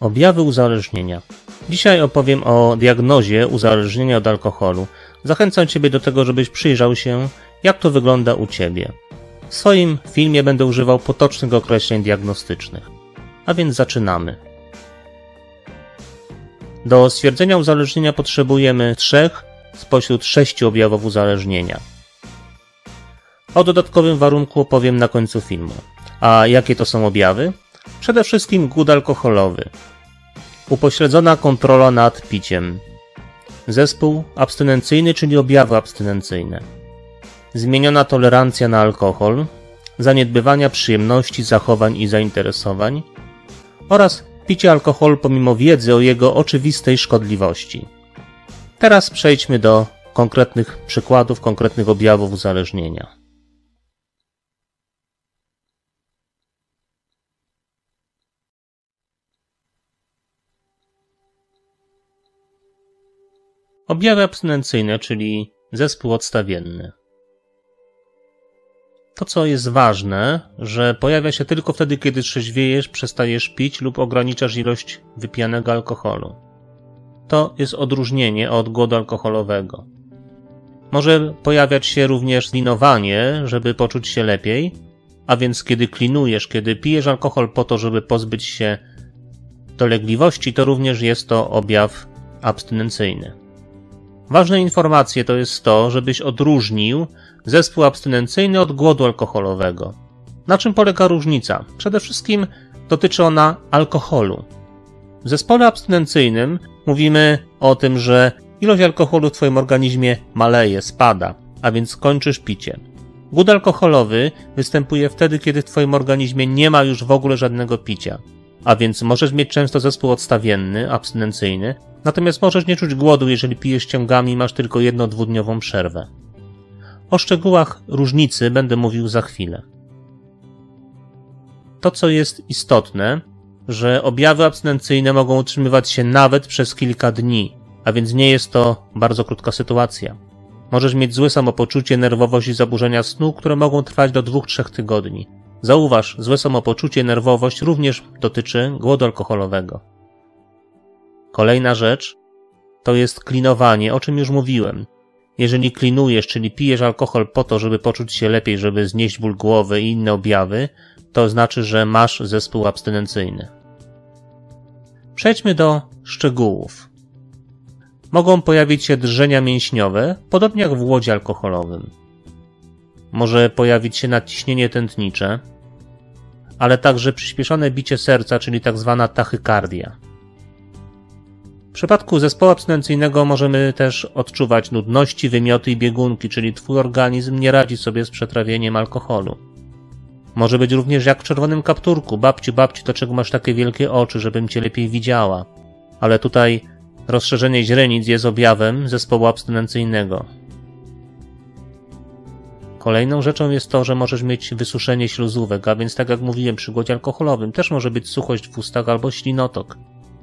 Objawy uzależnienia. Dzisiaj opowiem o diagnozie uzależnienia od alkoholu. Zachęcam Ciebie do tego, żebyś przyjrzał się, jak to wygląda u Ciebie. W swoim filmie będę używał potocznych określeń diagnostycznych. A więc zaczynamy. Do stwierdzenia uzależnienia potrzebujemy trzech spośród sześciu objawów uzależnienia. O dodatkowym warunku opowiem na końcu filmu. A jakie to są objawy? Przede wszystkim głód alkoholowy, upośledzona kontrola nad piciem, zespół abstynencyjny, czyli objawy abstynencyjne, zmieniona tolerancja na alkohol, zaniedbywania przyjemności, zachowań i zainteresowań oraz picie alkoholu pomimo wiedzy o jego oczywistej szkodliwości. Teraz przejdźmy do konkretnych przykładów, konkretnych objawów uzależnienia. Objawy abstynencyjne, czyli zespół odstawienny. To, co jest ważne, że pojawia się tylko wtedy, kiedy trzeźwiejesz, przestajesz pić lub ograniczasz ilość wypijanego alkoholu. To jest odróżnienie od głodu alkoholowego. Może pojawiać się również linowanie, żeby poczuć się lepiej, a więc kiedy klinujesz, kiedy pijesz alkohol po to, żeby pozbyć się dolegliwości, to również jest to objaw abstynencyjny. Ważne informacje to jest to, żebyś odróżnił zespół abstynencyjny od głodu alkoholowego. Na czym polega różnica? Przede wszystkim dotyczy ona alkoholu. W zespole abstynencyjnym mówimy o tym, że ilość alkoholu w Twoim organizmie maleje, spada, a więc kończysz picie. Głód alkoholowy występuje wtedy, kiedy w Twoim organizmie nie ma już w ogóle żadnego picia. A więc możesz mieć często zespół odstawienny, abstynencyjny, Natomiast możesz nie czuć głodu, jeżeli pijesz ciągami i masz tylko jedno-dwudniową przerwę. O szczegółach różnicy będę mówił za chwilę. To, co jest istotne, że objawy abstynencyjne mogą utrzymywać się nawet przez kilka dni, a więc nie jest to bardzo krótka sytuacja. Możesz mieć złe samopoczucie, nerwowość i zaburzenia snu, które mogą trwać do 2-3 tygodni. Zauważ, złe samopoczucie, nerwowość również dotyczy głodu alkoholowego. Kolejna rzecz to jest klinowanie, o czym już mówiłem. Jeżeli klinujesz, czyli pijesz alkohol po to, żeby poczuć się lepiej, żeby znieść ból głowy i inne objawy, to znaczy, że masz zespół abstynencyjny. Przejdźmy do szczegółów. Mogą pojawić się drżenia mięśniowe, podobnie jak w łodzie alkoholowym. Może pojawić się nadciśnienie tętnicze, ale także przyspieszone bicie serca, czyli tak zwana tachykardia. W przypadku zespołu abstynencyjnego możemy też odczuwać nudności, wymioty i biegunki, czyli twój organizm nie radzi sobie z przetrawieniem alkoholu. Może być również jak w czerwonym kapturku. Babciu, babciu, dlaczego masz takie wielkie oczy, żebym cię lepiej widziała? Ale tutaj rozszerzenie źrenic jest objawem zespołu abstynencyjnego. Kolejną rzeczą jest to, że możesz mieć wysuszenie śluzówek, a więc tak jak mówiłem przy głodzie alkoholowym, też może być suchość w ustach albo ślinotok.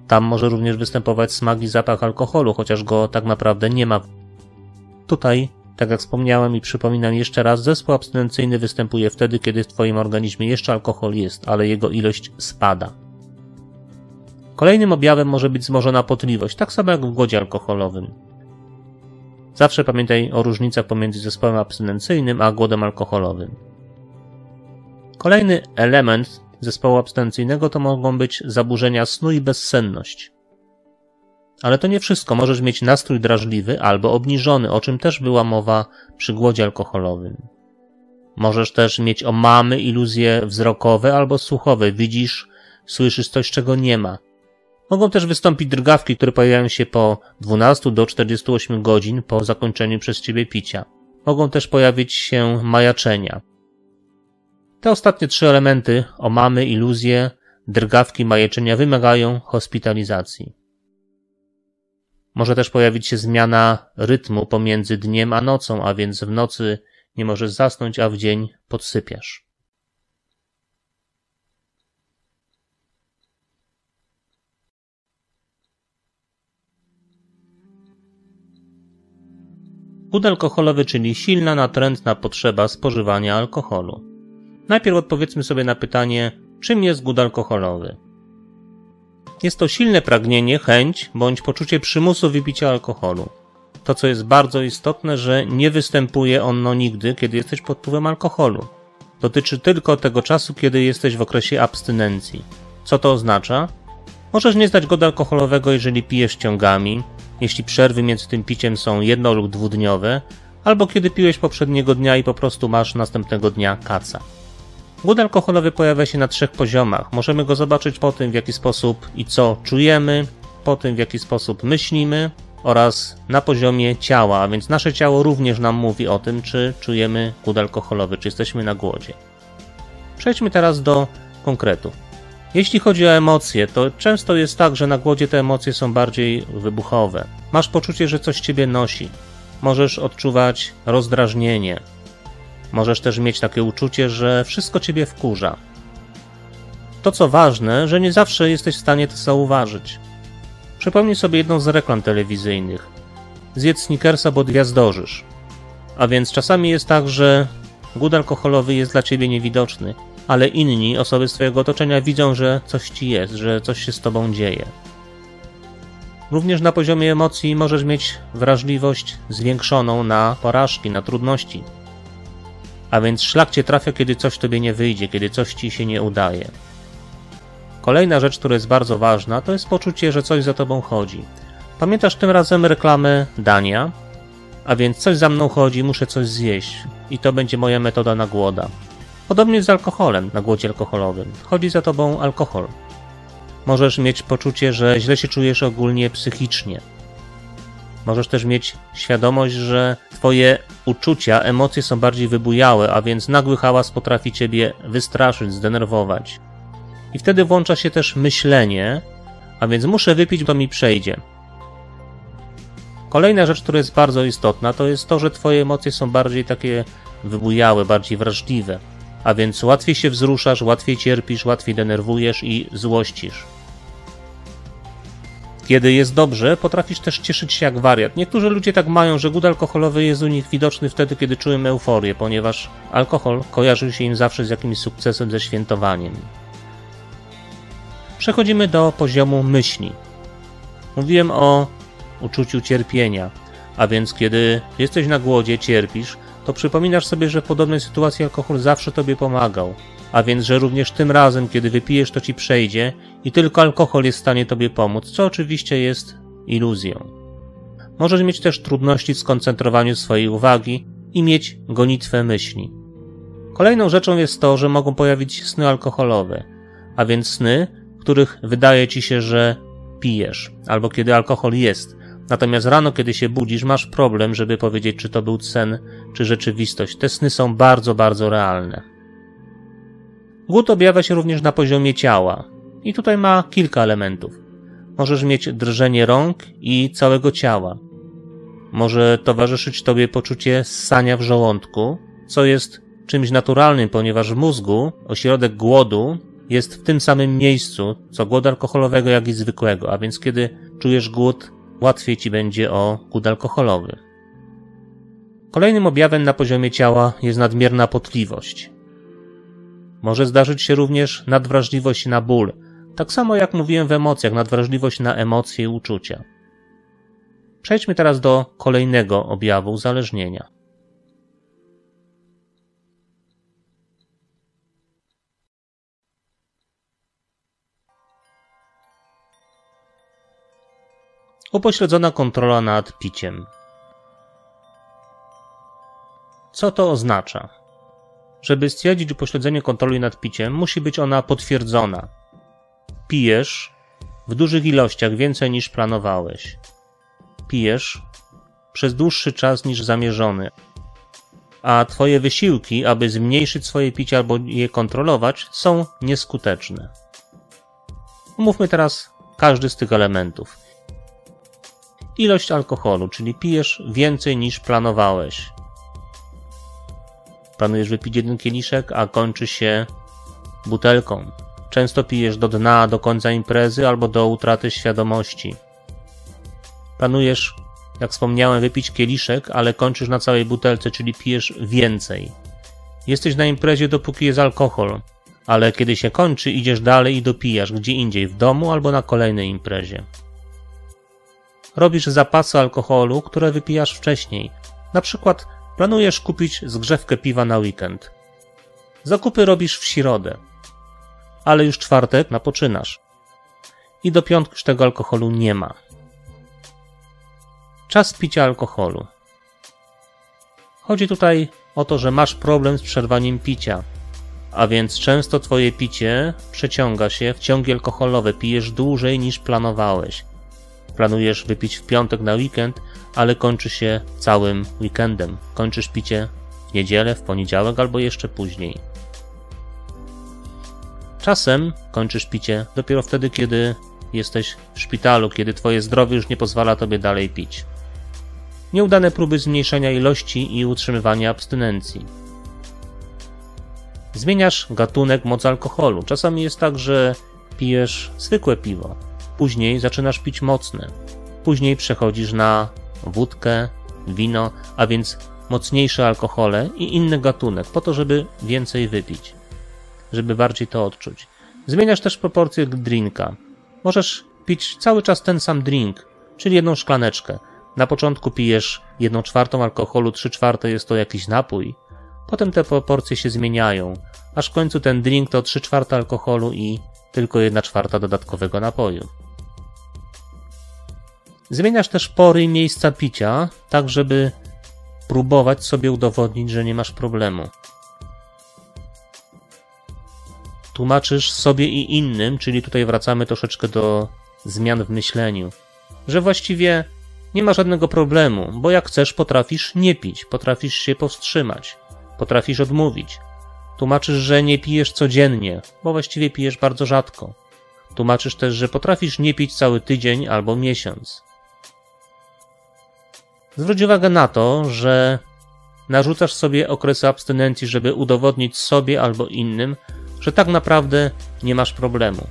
Tam może również występować smak i zapach alkoholu, chociaż go tak naprawdę nie ma. Tutaj, tak jak wspomniałem i przypominam jeszcze raz, zespół abstynencyjny występuje wtedy, kiedy w Twoim organizmie jeszcze alkohol jest, ale jego ilość spada. Kolejnym objawem może być wzmożona potliwość, tak samo jak w głodzie alkoholowym. Zawsze pamiętaj o różnicach pomiędzy zespołem abstynencyjnym a głodem alkoholowym. Kolejny element zespołu abstynencyjnego to mogą być zaburzenia snu i bezsenność. Ale to nie wszystko. Możesz mieć nastrój drażliwy albo obniżony, o czym też była mowa przy głodzie alkoholowym. Możesz też mieć omamy, iluzje wzrokowe albo słuchowe. Widzisz, słyszysz coś, czego nie ma. Mogą też wystąpić drgawki, które pojawiają się po 12 do 48 godzin po zakończeniu przez ciebie picia. Mogą też pojawić się majaczenia. Te ostatnie trzy elementy omamy, iluzje, drgawki, majeczenia wymagają hospitalizacji. Może też pojawić się zmiana rytmu pomiędzy dniem a nocą, a więc w nocy nie możesz zasnąć, a w dzień podsypiasz. Ud alkoholowy, czyli silna, natrętna potrzeba spożywania alkoholu. Najpierw odpowiedzmy sobie na pytanie, czym jest głód alkoholowy. Jest to silne pragnienie, chęć bądź poczucie przymusu wypicia alkoholu. To, co jest bardzo istotne, że nie występuje ono nigdy, kiedy jesteś pod wpływem alkoholu. Dotyczy tylko tego czasu, kiedy jesteś w okresie abstynencji. Co to oznacza? Możesz nie zdać godu alkoholowego, jeżeli pijesz ciągami, jeśli przerwy między tym piciem są jedno lub dwudniowe, albo kiedy piłeś poprzedniego dnia i po prostu masz następnego dnia kaca. Głód alkoholowy pojawia się na trzech poziomach. Możemy go zobaczyć po tym, w jaki sposób i co czujemy, po tym, w jaki sposób myślimy oraz na poziomie ciała, a więc nasze ciało również nam mówi o tym, czy czujemy głód alkoholowy, czy jesteśmy na głodzie. Przejdźmy teraz do konkretu. Jeśli chodzi o emocje, to często jest tak, że na głodzie te emocje są bardziej wybuchowe. Masz poczucie, że coś ciebie nosi. Możesz odczuwać rozdrażnienie, Możesz też mieć takie uczucie, że wszystko ciebie wkurza. To co ważne, że nie zawsze jesteś w stanie to zauważyć. Przypomnij sobie jedną z reklam telewizyjnych. Zjedz snickersa, bo gwiazdorzysz. A więc czasami jest tak, że głód alkoholowy jest dla ciebie niewidoczny, ale inni, osoby z twojego otoczenia widzą, że coś ci jest, że coś się z tobą dzieje. Również na poziomie emocji możesz mieć wrażliwość zwiększoną na porażki, na trudności, a więc szlak cię trafia, kiedy coś tobie nie wyjdzie, kiedy coś ci się nie udaje. Kolejna rzecz, która jest bardzo ważna, to jest poczucie, że coś za tobą chodzi. Pamiętasz tym razem reklamę Dania? A więc coś za mną chodzi, muszę coś zjeść. I to będzie moja metoda na głoda. Podobnie z alkoholem, na głodzie alkoholowym. Chodzi za tobą alkohol. Możesz mieć poczucie, że źle się czujesz ogólnie psychicznie. Możesz też mieć świadomość, że Twoje uczucia, emocje są bardziej wybujałe, a więc nagły hałas potrafi Ciebie wystraszyć, zdenerwować. I wtedy włącza się też myślenie, a więc muszę wypić, bo mi przejdzie. Kolejna rzecz, która jest bardzo istotna, to jest to, że Twoje emocje są bardziej takie wybujałe, bardziej wrażliwe. A więc łatwiej się wzruszasz, łatwiej cierpisz, łatwiej denerwujesz i złościsz. Kiedy jest dobrze, potrafisz też cieszyć się jak wariat. Niektórzy ludzie tak mają, że głód alkoholowy jest u nich widoczny wtedy, kiedy czują euforię, ponieważ alkohol kojarzy się im zawsze z jakimś sukcesem, ze świętowaniem. Przechodzimy do poziomu myśli. Mówiłem o uczuciu cierpienia, a więc kiedy jesteś na głodzie, cierpisz, to przypominasz sobie, że w podobnej sytuacji alkohol zawsze tobie pomagał, a więc, że również tym razem, kiedy wypijesz, to ci przejdzie i tylko alkohol jest w stanie tobie pomóc, co oczywiście jest iluzją. Możesz mieć też trudności w skoncentrowaniu swojej uwagi i mieć gonitwę myśli. Kolejną rzeczą jest to, że mogą pojawić się sny alkoholowe, a więc sny, w których wydaje ci się, że pijesz, albo kiedy alkohol jest. Natomiast rano, kiedy się budzisz, masz problem, żeby powiedzieć, czy to był sen, czy rzeczywistość. Te sny są bardzo, bardzo realne. Głód objawia się również na poziomie ciała. I tutaj ma kilka elementów. Możesz mieć drżenie rąk i całego ciała. Może towarzyszyć tobie poczucie ssania w żołądku, co jest czymś naturalnym, ponieważ w mózgu ośrodek głodu jest w tym samym miejscu, co głodu alkoholowego, jak i zwykłego, a więc kiedy czujesz głód, łatwiej ci będzie o głód alkoholowy. Kolejnym objawem na poziomie ciała jest nadmierna potliwość. Może zdarzyć się również nadwrażliwość na ból, tak samo jak mówiłem w emocjach, nadwrażliwość na emocje i uczucia. Przejdźmy teraz do kolejnego objawu uzależnienia. Upośledzona kontrola nad piciem. Co to oznacza? Żeby stwierdzić upośledzenie kontroli nad piciem, musi być ona potwierdzona. Pijesz w dużych ilościach więcej niż planowałeś. Pijesz przez dłuższy czas niż zamierzony. A twoje wysiłki, aby zmniejszyć swoje picie albo je kontrolować, są nieskuteczne. Omówmy teraz każdy z tych elementów. Ilość alkoholu, czyli pijesz więcej niż planowałeś. Planujesz wypić jeden kieliszek, a kończy się butelką. Często pijesz do dna, do końca imprezy albo do utraty świadomości. Planujesz, jak wspomniałem, wypić kieliszek, ale kończysz na całej butelce, czyli pijesz więcej. Jesteś na imprezie, dopóki jest alkohol. ale kiedy się kończy, idziesz dalej i dopijasz gdzie indziej, w domu albo na kolejnej imprezie. Robisz zapasy alkoholu, które wypijasz wcześniej. Na przykład planujesz kupić zgrzewkę piwa na weekend. Zakupy robisz w środę, ale już czwartek napoczynasz. I do piątku już tego alkoholu nie ma. Czas picia alkoholu. Chodzi tutaj o to, że masz problem z przerwaniem picia, a więc często twoje picie przeciąga się w ciągi alkoholowe, pijesz dłużej niż planowałeś. Planujesz wypić w piątek na weekend, ale kończy się całym weekendem. Kończysz picie w niedzielę, w poniedziałek albo jeszcze później. Czasem kończysz picie dopiero wtedy, kiedy jesteś w szpitalu, kiedy twoje zdrowie już nie pozwala tobie dalej pić. Nieudane próby zmniejszenia ilości i utrzymywania abstynencji. Zmieniasz gatunek, moc alkoholu. Czasami jest tak, że pijesz zwykłe piwo, później zaczynasz pić mocne, później przechodzisz na wódkę, wino, a więc mocniejsze alkohole i inny gatunek, po to, żeby więcej wypić, żeby bardziej to odczuć. Zmieniasz też proporcje drinka. Możesz pić cały czas ten sam drink, czyli jedną szklaneczkę. Na początku pijesz jedną czwartą alkoholu, trzy czwarte jest to jakiś napój. Potem te proporcje się zmieniają, aż w końcu ten drink to trzy czwarte alkoholu i tylko jedna czwarta dodatkowego napoju. Zmieniasz też pory i miejsca picia, tak żeby próbować sobie udowodnić, że nie masz problemu. Tłumaczysz sobie i innym, czyli tutaj wracamy troszeczkę do zmian w myśleniu, że właściwie nie ma żadnego problemu, bo jak chcesz, potrafisz nie pić, potrafisz się powstrzymać, potrafisz odmówić. Tłumaczysz, że nie pijesz codziennie, bo właściwie pijesz bardzo rzadko. Tłumaczysz też, że potrafisz nie pić cały tydzień albo miesiąc. Zwróć uwagę na to, że narzucasz sobie okresy abstynencji, żeby udowodnić sobie albo innym, że tak naprawdę nie masz problemu.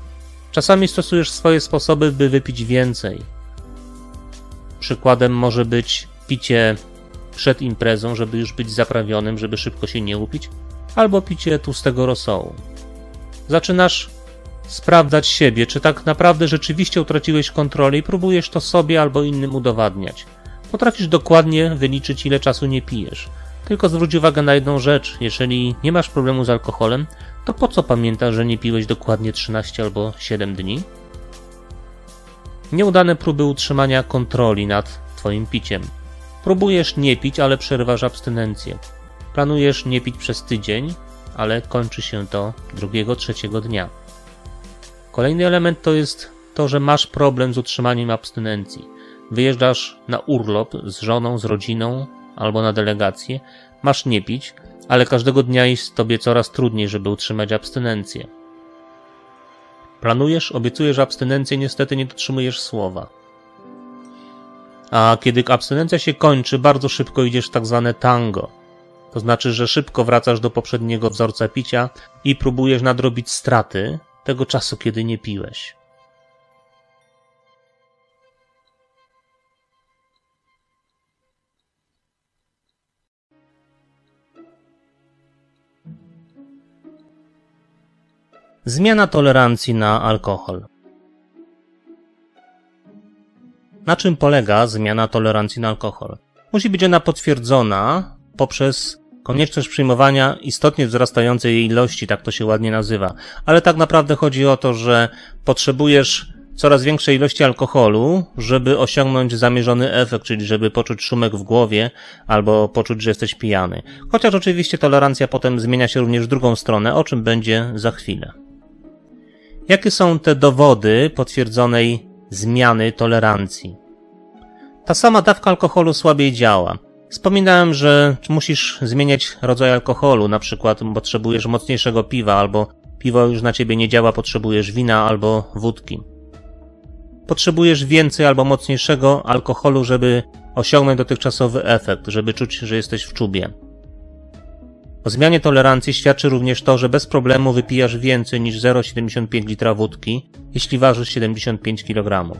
Czasami stosujesz swoje sposoby, by wypić więcej. Przykładem może być picie przed imprezą, żeby już być zaprawionym, żeby szybko się nie upić, albo picie tłustego rosołu. Zaczynasz sprawdzać siebie, czy tak naprawdę rzeczywiście utraciłeś kontrolę i próbujesz to sobie albo innym udowadniać. Potrafisz dokładnie wyliczyć, ile czasu nie pijesz. Tylko zwróć uwagę na jedną rzecz: jeżeli nie masz problemu z alkoholem, to po co pamiętasz, że nie piłeś dokładnie 13 albo 7 dni? Nieudane próby utrzymania kontroli nad Twoim piciem. Próbujesz nie pić, ale przerywasz abstynencję. Planujesz nie pić przez tydzień, ale kończy się to drugiego, trzeciego dnia. Kolejny element to jest to, że masz problem z utrzymaniem abstynencji. Wyjeżdżasz na urlop z żoną, z rodziną albo na delegację, masz nie pić, ale każdego dnia jest tobie coraz trudniej, żeby utrzymać abstynencję. Planujesz, obiecujesz abstynencję, niestety nie dotrzymujesz słowa. A kiedy abstynencja się kończy, bardzo szybko idziesz w tak zwane tango. To znaczy, że szybko wracasz do poprzedniego wzorca picia i próbujesz nadrobić straty tego czasu, kiedy nie piłeś. Zmiana tolerancji na alkohol. Na czym polega zmiana tolerancji na alkohol? Musi być ona potwierdzona poprzez konieczność przyjmowania istotnie wzrastającej ilości, tak to się ładnie nazywa. Ale tak naprawdę chodzi o to, że potrzebujesz coraz większej ilości alkoholu, żeby osiągnąć zamierzony efekt, czyli żeby poczuć szumek w głowie albo poczuć, że jesteś pijany. Chociaż oczywiście tolerancja potem zmienia się również w drugą stronę, o czym będzie za chwilę. Jakie są te dowody potwierdzonej zmiany tolerancji? Ta sama dawka alkoholu słabiej działa. Wspominałem, że musisz zmieniać rodzaj alkoholu, na przykład potrzebujesz mocniejszego piwa, albo piwo już na ciebie nie działa, potrzebujesz wina albo wódki. Potrzebujesz więcej albo mocniejszego alkoholu, żeby osiągnąć dotychczasowy efekt, żeby czuć, że jesteś w czubie. O zmianie tolerancji świadczy również to, że bez problemu wypijasz więcej niż 0,75 litra wódki, jeśli ważysz 75 kg.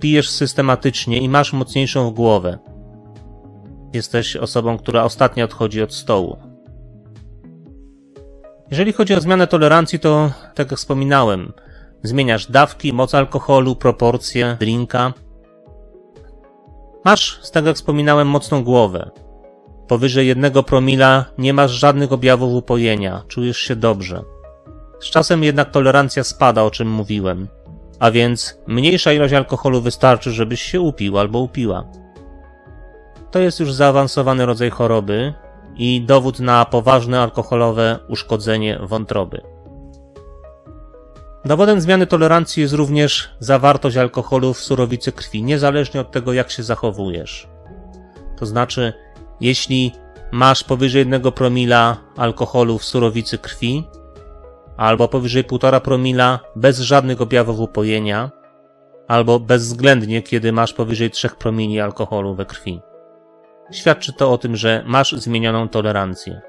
Pijesz systematycznie i masz mocniejszą głowę. Jesteś osobą, która ostatnio odchodzi od stołu. Jeżeli chodzi o zmianę tolerancji, to tak jak wspominałem, zmieniasz dawki, moc alkoholu, proporcje drinka. Masz, tak jak wspominałem, mocną głowę. Powyżej jednego promila nie masz żadnych objawów upojenia, czujesz się dobrze. Z czasem jednak tolerancja spada, o czym mówiłem. A więc mniejsza ilość alkoholu wystarczy, żebyś się upił albo upiła. To jest już zaawansowany rodzaj choroby i dowód na poważne alkoholowe uszkodzenie wątroby. Dowodem zmiany tolerancji jest również zawartość alkoholu w surowicy krwi, niezależnie od tego, jak się zachowujesz. To znaczy, jeśli masz powyżej 1 promila alkoholu w surowicy krwi, albo powyżej 1,5 promila bez żadnych objawów upojenia, albo bezwzględnie, kiedy masz powyżej 3 promili alkoholu we krwi. Świadczy to o tym, że masz zmienioną tolerancję.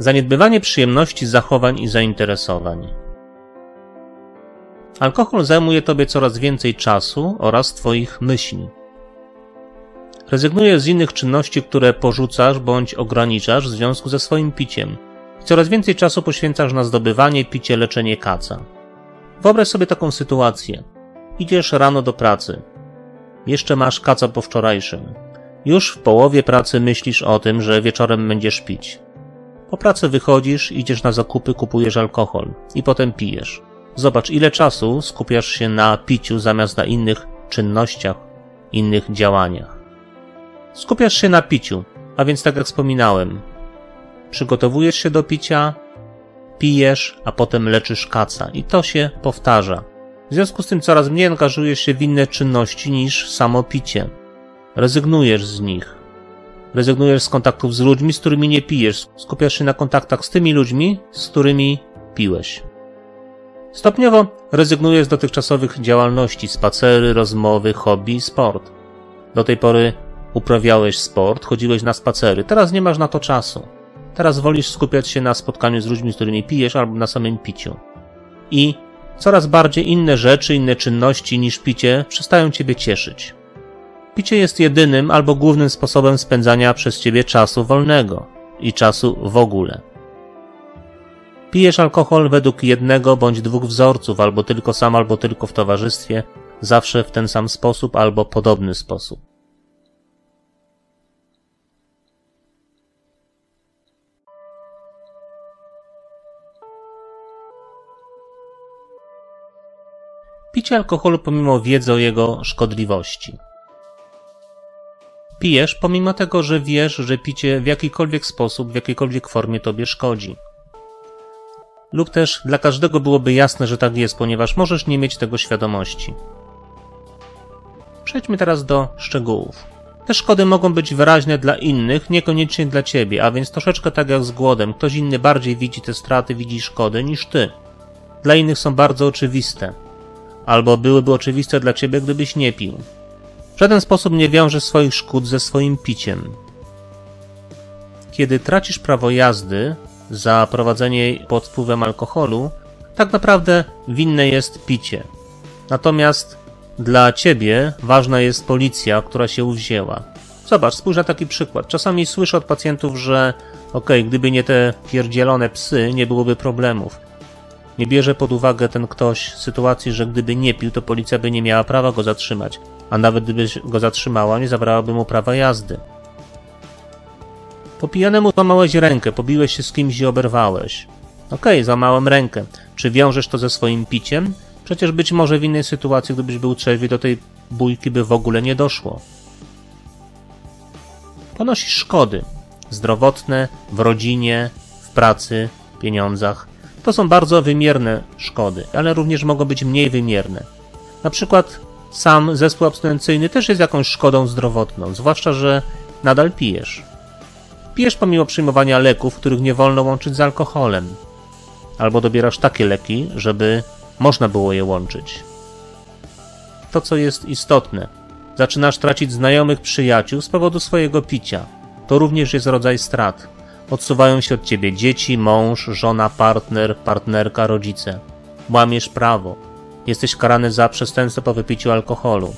Zaniedbywanie przyjemności, zachowań i zainteresowań. Alkohol zajmuje tobie coraz więcej czasu oraz twoich myśli. Rezygnujesz z innych czynności, które porzucasz bądź ograniczasz w związku ze swoim piciem. Coraz więcej czasu poświęcasz na zdobywanie, picie, leczenie kaca. Wyobraź sobie taką sytuację. Idziesz rano do pracy. Jeszcze masz kaca po wczorajszym. Już w połowie pracy myślisz o tym, że wieczorem będziesz pić. Po pracy wychodzisz, idziesz na zakupy, kupujesz alkohol i potem pijesz. Zobacz, ile czasu skupiasz się na piciu zamiast na innych czynnościach, innych działaniach. Skupiasz się na piciu, a więc tak jak wspominałem, przygotowujesz się do picia, pijesz, a potem leczysz kaca i to się powtarza. W związku z tym coraz mniej angażujesz się w inne czynności niż samo picie. Rezygnujesz z nich. Rezygnujesz z kontaktów z ludźmi, z którymi nie pijesz. Skupiasz się na kontaktach z tymi ludźmi, z którymi piłeś. Stopniowo rezygnujesz z dotychczasowych działalności, spacery, rozmowy, hobby, sport. Do tej pory uprawiałeś sport, chodziłeś na spacery, teraz nie masz na to czasu. Teraz wolisz skupiać się na spotkaniu z ludźmi, z którymi pijesz, albo na samym piciu. I coraz bardziej inne rzeczy, inne czynności niż picie przestają ciebie cieszyć. Picie jest jedynym albo głównym sposobem spędzania przez ciebie czasu wolnego i czasu w ogóle. Pijesz alkohol według jednego bądź dwóch wzorców, albo tylko sam, albo tylko w towarzystwie, zawsze w ten sam sposób albo podobny sposób. Picie alkoholu pomimo wiedzy o jego szkodliwości. Pijesz pomimo tego, że wiesz, że picie w jakikolwiek sposób, w jakiejkolwiek formie tobie szkodzi. Lub też dla każdego byłoby jasne, że tak jest, ponieważ możesz nie mieć tego świadomości. Przejdźmy teraz do szczegółów. Te szkody mogą być wyraźne dla innych, niekoniecznie dla ciebie, a więc troszeczkę tak jak z głodem. Ktoś inny bardziej widzi te straty, widzi szkody niż ty. Dla innych są bardzo oczywiste. Albo byłyby oczywiste dla ciebie, gdybyś nie pił. Żaden sposób nie wiążesz swoich szkód ze swoim piciem. Kiedy tracisz prawo jazdy, za prowadzenie pod wpływem alkoholu, tak naprawdę winne jest picie. Natomiast dla ciebie ważna jest policja, która się uwzięła. Zobacz, spójrz na taki przykład. Czasami słyszę od pacjentów, że okej, okay, gdyby nie te pierdzielone psy, nie byłoby problemów. Nie bierze pod uwagę ten ktoś sytuacji, że gdyby nie pił, to policja by nie miała prawa go zatrzymać, a nawet gdyby go zatrzymała, nie zabrałaby mu prawa jazdy. Po pijanemu złamałeś rękę, pobiłeś się z kimś i oberwałeś. Okej, okay, złamałem rękę. Czy wiążesz to ze swoim piciem? Przecież być może w innej sytuacji, gdybyś był trzeźwy, do tej bójki by w ogóle nie doszło. Ponosisz szkody zdrowotne, w rodzinie, w pracy, pieniądzach. To są bardzo wymierne szkody, ale również mogą być mniej wymierne. Na przykład sam zespół abstynencyjny też jest jakąś szkodą zdrowotną, zwłaszcza, że nadal pijesz. Pijesz pomimo przyjmowania leków, których nie wolno łączyć z alkoholem. Albo dobierasz takie leki, żeby można było je łączyć. To, co jest istotne, zaczynasz tracić znajomych przyjaciół z powodu swojego picia. To również jest rodzaj strat. Odsuwają się od ciebie dzieci, mąż, żona, partner, partnerka, rodzice. Łamiesz prawo. Jesteś karany za przestępstwo po wypiciu alkoholu.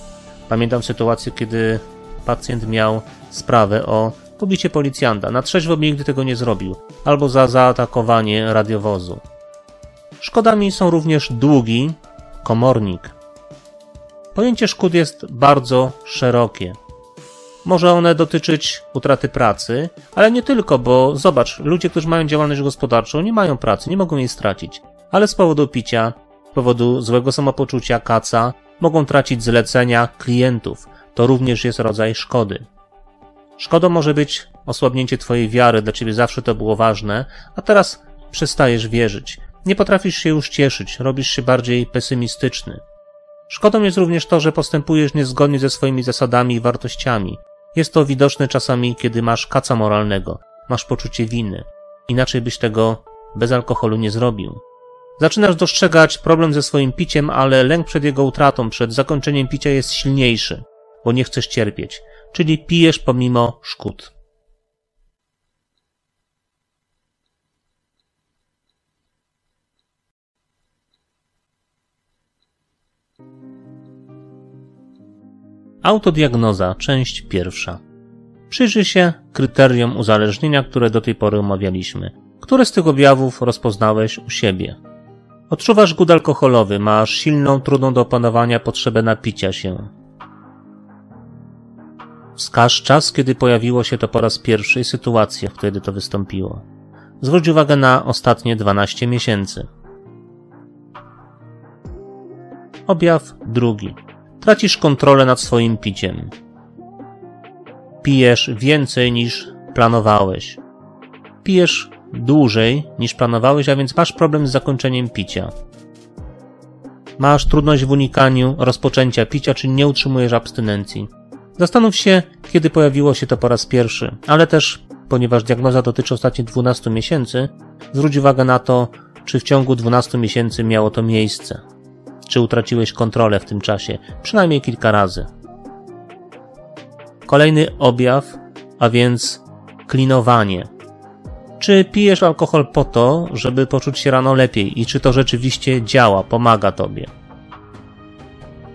Pamiętam sytuację, kiedy pacjent miał sprawę o pobicie policjanta. Na trzeźwo nigdy tego nie zrobił, albo za zaatakowanie radiowozu. Szkodami są również długi, komornik. Pojęcie szkód jest bardzo szerokie. Może one dotyczyć utraty pracy, ale nie tylko, bo zobacz, ludzie, którzy mają działalność gospodarczą, nie mają pracy, nie mogą jej stracić, ale z powodu picia, z powodu złego samopoczucia, kaca, mogą tracić zlecenia klientów. To również jest rodzaj szkody. Szkodą może być osłabnięcie Twojej wiary, dla Ciebie zawsze to było ważne, a teraz przestajesz wierzyć. Nie potrafisz się już cieszyć, robisz się bardziej pesymistyczny. Szkodą jest również to, że postępujesz niezgodnie ze swoimi zasadami i wartościami. Jest to widoczne czasami, kiedy masz kaca moralnego, masz poczucie winy. Inaczej byś tego bez alkoholu nie zrobił. Zaczynasz dostrzegać problem ze swoim piciem, ale lęk przed jego utratą, przed zakończeniem picia jest silniejszy, bo nie chcesz cierpieć, czyli pijesz pomimo szkód. Autodiagnoza, część pierwsza. Przyjrzyj się kryterium uzależnienia, które do tej pory omawialiśmy. Które z tych objawów rozpoznałeś u siebie? Odczuwasz głód alkoholowy, masz silną, trudną do opanowania potrzebę napicia się. Wskaż czas, kiedy pojawiło się to po raz pierwszy i sytuację, w której to wystąpiło. Zwróć uwagę na ostatnie 12 miesięcy. Objaw drugi. Tracisz kontrolę nad swoim piciem. Pijesz więcej niż planowałeś. Pijesz dłużej niż planowałeś, a więc masz problem z zakończeniem picia. Masz trudność w unikaniu rozpoczęcia picia, czy nie utrzymujesz abstynencji. Zastanów się, kiedy pojawiło się to po raz pierwszy, ale też, ponieważ diagnoza dotyczy ostatnich 12 miesięcy, zwróć uwagę na to, czy w ciągu 12 miesięcy miało to miejsce. Czy utraciłeś kontrolę w tym czasie, przynajmniej kilka razy. Kolejny objaw, a więc klinowanie. Czy pijesz alkohol po to, żeby poczuć się rano lepiej i czy to rzeczywiście działa, pomaga tobie?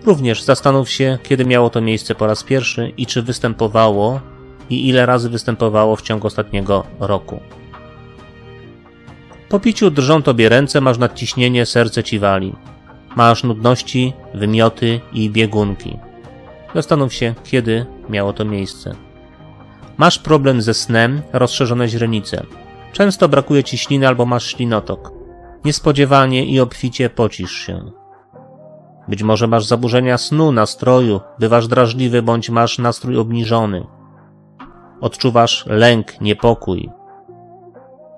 Również zastanów się, kiedy miało to miejsce po raz pierwszy i czy występowało i ile razy występowało w ciągu ostatniego roku. Po piciu drżą tobie ręce, masz nadciśnienie, serce ci wali. Masz nudności, wymioty i biegunki. Zastanów się, kiedy miało to miejsce. Masz problem ze snem, rozszerzone źrenice. Często brakuje ci śliny albo masz ślinotok. Niespodziewanie i obficie pocisz się. Być może masz zaburzenia snu, nastroju, bywasz drażliwy bądź masz nastrój obniżony. Odczuwasz lęk, niepokój.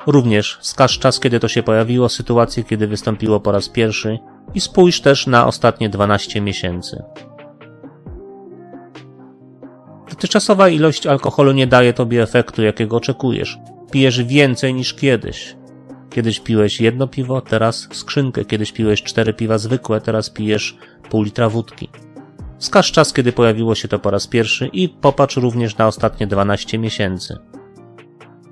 Również wskaż czas, kiedy to się pojawiło, sytuację, kiedy wystąpiło po raz pierwszy i spójrz też na ostatnie 12 miesięcy. Dotychczasowa ilość alkoholu nie daje tobie efektu, jakiego oczekujesz. Pijesz więcej niż kiedyś. Kiedyś piłeś jedno piwo, teraz skrzynkę. Kiedyś piłeś cztery piwa zwykłe, teraz pijesz pół litra wódki. Wskaż czas, kiedy pojawiło się to po raz pierwszy i popatrz również na ostatnie 12 miesięcy.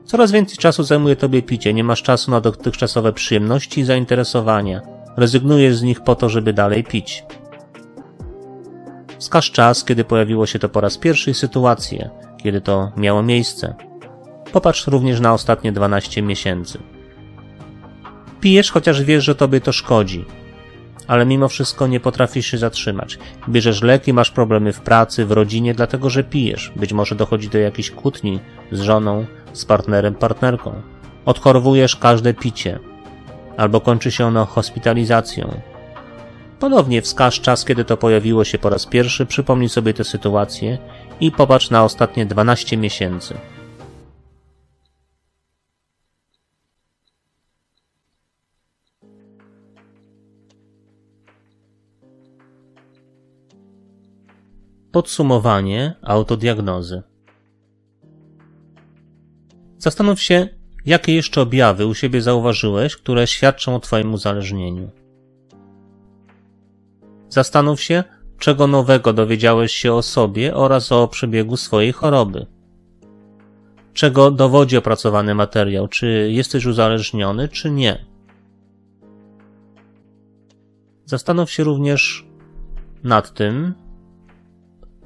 Coraz więcej czasu zajmuje tobie picie, nie masz czasu na dotychczasowe przyjemności i zainteresowania. Rezygnujesz z nich po to, żeby dalej pić. Wskaż czas, kiedy pojawiło się to po raz pierwszy i sytuację, kiedy to miało miejsce. Popatrz również na ostatnie 12 miesięcy. Pijesz, chociaż wiesz, że tobie to szkodzi, ale mimo wszystko nie potrafisz się zatrzymać. Bierzesz leki, masz problemy w pracy, w rodzinie, dlatego że pijesz. Być może dochodzi do jakiejś kłótni z żoną, z partnerem, partnerką. Odchorowujesz każde picie, albo kończy się ono hospitalizacją. Ponownie wskaż czas, kiedy to pojawiło się po raz pierwszy, przypomnij sobie tę sytuację i popatrz na ostatnie 12 miesięcy. Podsumowanie autodiagnozy. Zastanów się, jakie jeszcze objawy u siebie zauważyłeś, które świadczą o Twoim uzależnieniu. Zastanów się, czego nowego dowiedziałeś się o sobie oraz o przebiegu swojej choroby. Czego dowodzi opracowany materiał, czy jesteś uzależniony, czy nie. Zastanów się również nad tym,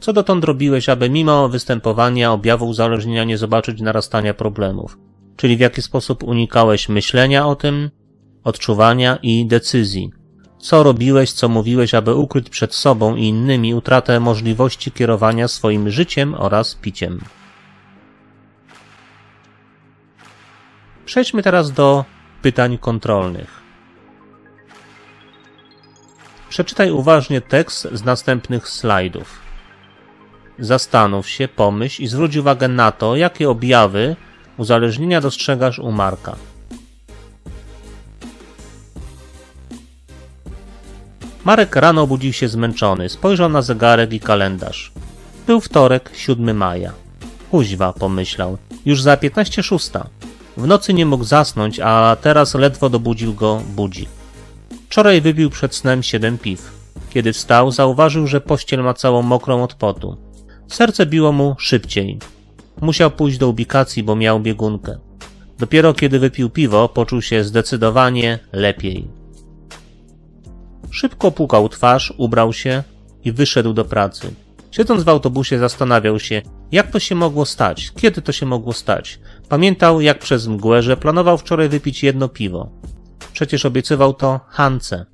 co dotąd robiłeś, aby mimo występowania objawu uzależnienia nie zobaczyć narastania problemów? Czyli w jaki sposób unikałeś myślenia o tym, odczuwania i decyzji? Co robiłeś, co mówiłeś, aby ukryć przed sobą i innymi utratę możliwości kierowania swoim życiem oraz piciem? Przejdźmy teraz do pytań kontrolnych. Przeczytaj uważnie tekst z następnych slajdów. Zastanów się, pomyśl i zwróć uwagę na to, jakie objawy uzależnienia dostrzegasz u Marka. Marek rano obudził się zmęczony, spojrzał na zegarek i kalendarz. Był wtorek, 7 maja. Kuźwa, pomyślał. Już za 15 szósta. W nocy nie mógł zasnąć, a teraz ledwo dobudził go budzik. Wczoraj wypił przed snem siedem piw. Kiedy wstał, zauważył, że pościel ma całą mokrą od potu. Serce biło mu szybciej. Musiał pójść do ubikacji, bo miał biegunkę. Dopiero kiedy wypił piwo, poczuł się zdecydowanie lepiej. Szybko pukał twarz, ubrał się i wyszedł do pracy. Siedząc w autobusie zastanawiał się, jak to się mogło stać, kiedy to się mogło stać. Pamiętał, jak przez mgłę, że planował wczoraj wypić jedno piwo. Przecież obiecywał to Hance.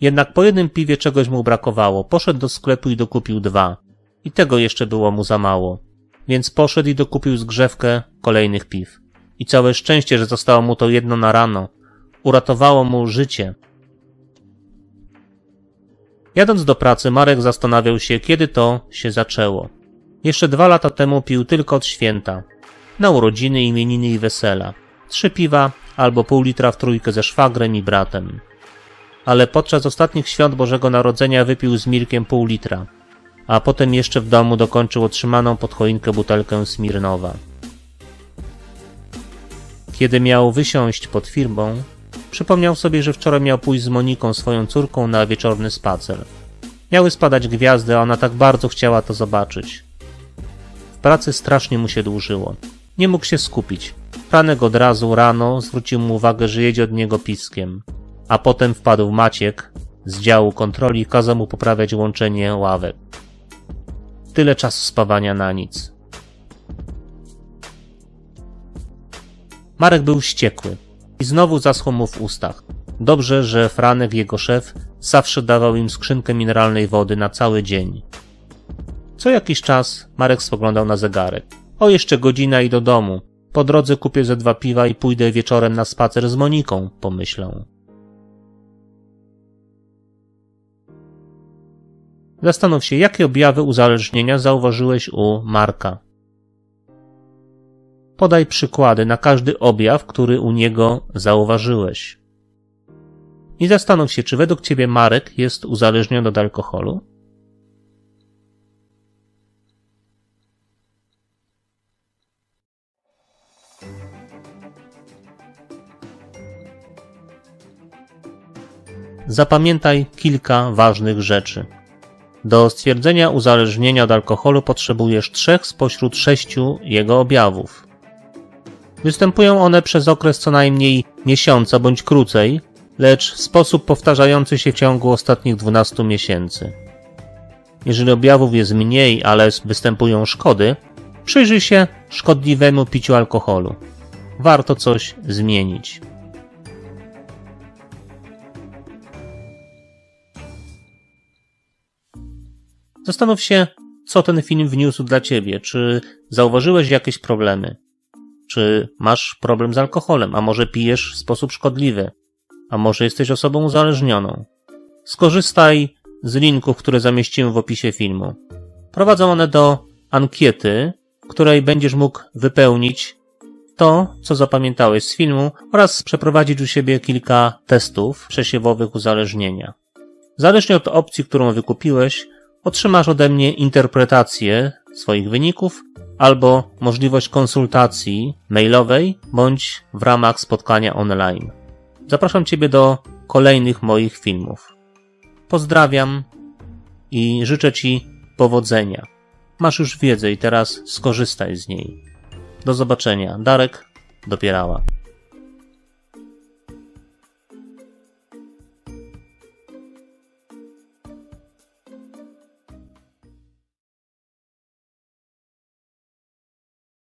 Jednak po jednym piwie czegoś mu brakowało. Poszedł do sklepu i dokupił dwa. I tego jeszcze było mu za mało. Więc poszedł i dokupił zgrzewkę kolejnych piw. I całe szczęście, że zostało mu to jedno na rano. Uratowało mu życie. Jadąc do pracy, Marek zastanawiał się, kiedy to się zaczęło. Jeszcze dwa lata temu pił tylko od święta. Na urodziny, imieniny i wesela. Trzy piwa albo pół litra w trójkę ze szwagrem i bratem. Ale podczas ostatnich świąt Bożego Narodzenia wypił z Mirkiem pół litra, a potem jeszcze w domu dokończył otrzymaną pod choinkę butelkę Smirnowa. Kiedy miał wysiąść pod firmą, przypomniał sobie, że wczoraj miał pójść z Moniką, swoją córką, na wieczorny spacer. Miały spadać gwiazdy, a ona tak bardzo chciała to zobaczyć. W pracy strasznie mu się dłużyło. Nie mógł się skupić. Franek od razu rano zwrócił mu uwagę, że jedzie od niego piskiem. A potem wpadł Maciek z działu kontroli i kazał mu poprawiać łączenie ławek. Tyle czasu spawania na nic. Marek był wściekły i znowu zaschło mu w ustach. Dobrze, że Franek, jego szef, zawsze dawał im skrzynkę mineralnej wody na cały dzień. Co jakiś czas Marek spoglądał na zegarek. O, jeszcze godzina i do domu. Po drodze kupię ze dwa piwa i pójdę wieczorem na spacer z Moniką, pomyślał. Zastanów się, jakie objawy uzależnienia zauważyłeś u Marka. Podaj przykłady na każdy objaw, który u niego zauważyłeś. I zastanów się, czy według ciebie Marek jest uzależniony od alkoholu? Zapamiętaj kilka ważnych rzeczy. Do stwierdzenia uzależnienia od alkoholu potrzebujesz trzech spośród sześciu jego objawów. Występują one przez okres co najmniej miesiąca bądź krócej, lecz w sposób powtarzający się w ciągu ostatnich 12 miesięcy. Jeżeli objawów jest mniej, ale występują szkody, przyjrzyj się szkodliwemu piciu alkoholu. Warto coś zmienić. Zastanów się, co ten film wniósł dla ciebie. Czy zauważyłeś jakieś problemy? Czy masz problem z alkoholem? A może pijesz w sposób szkodliwy? A może jesteś osobą uzależnioną? Skorzystaj z linków, które zamieściłem w opisie filmu. Prowadzą one do ankiety, w której będziesz mógł wypełnić to, co zapamiętałeś z filmu oraz przeprowadzić u siebie kilka testów przesiewowych uzależnienia. Zależnie od opcji, którą wykupiłeś, otrzymasz ode mnie interpretację swoich wyników albo możliwość konsultacji mailowej bądź w ramach spotkania online. Zapraszam Ciebie do kolejnych moich filmów. Pozdrawiam i życzę Ci powodzenia. Masz już wiedzę i teraz skorzystaj z niej. Do zobaczenia. Darek Dopierała.